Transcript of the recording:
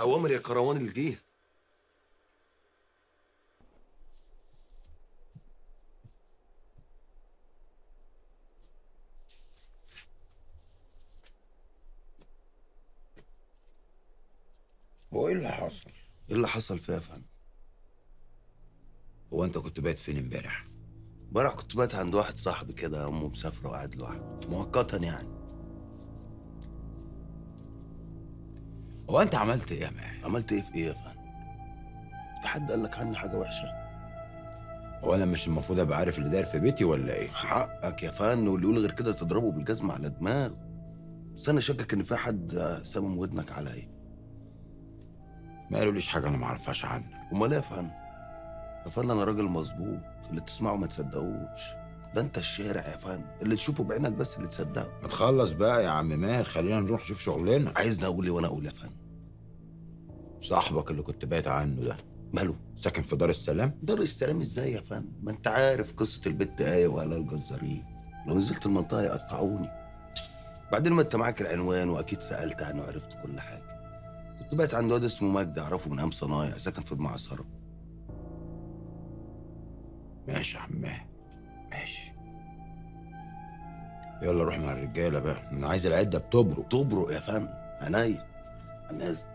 أوامر يا كروان الجيه هو إيه اللي حصل؟ إيه اللي حصل فيها يا فندم هو أنت كنت بايت فين امبارح؟ امبارح كنت بات عند واحد صاحبي كده أمه مسافرة وقاعد لوحده مؤقتا يعني هو أنت عملت إيه يا مان؟ عملت إيه في إيه يا فندم؟ في حد قال لك عني حاجة وحشة؟ هو أنا مش المفروض أبقى عارف اللي داير في بيتي ولا إيه؟ حقك يا فن واللي يقول غير كده تضربه بالجزمة على دماغه. بس أنا شاكك إن في حد سامم ودنك عليا. ما قالوليش حاجة أنا ما أعرفهاش عنك. أمال إيه يا فن يا فن أنا راجل مظبوط اللي تسمعه ما تصدقوش. ده أنت الشارع يا فن اللي تشوفه بعينك بس اللي تصدقه. ما تخلص بقى يا عم ماهر خلينا نروح نشوف شغلنا. عايزني أقول إيه وأنا أقول يا فن صاحبك اللي كنت بايت عنه ده. ماله؟ ساكن في دار السلام؟ دار السلام إزاي يا فن ما أنت عارف قصة البت إيه واهلها الجزارين لو نزلت المنطقة يقطعوني. بعدين ما أنت معاك العنوان وأكيد سألت عنه وعرفت كل حاجة. كنت بقيت عند واد اسمه مجدي أعرفه من أيام صنايع ساكن في المعصرة. ماشي يا عم ماهر ماشي. يلا روح مع الرجالة بقى. أنا عايز العدة بتبرق. تبرق يا فن عينيا. الناس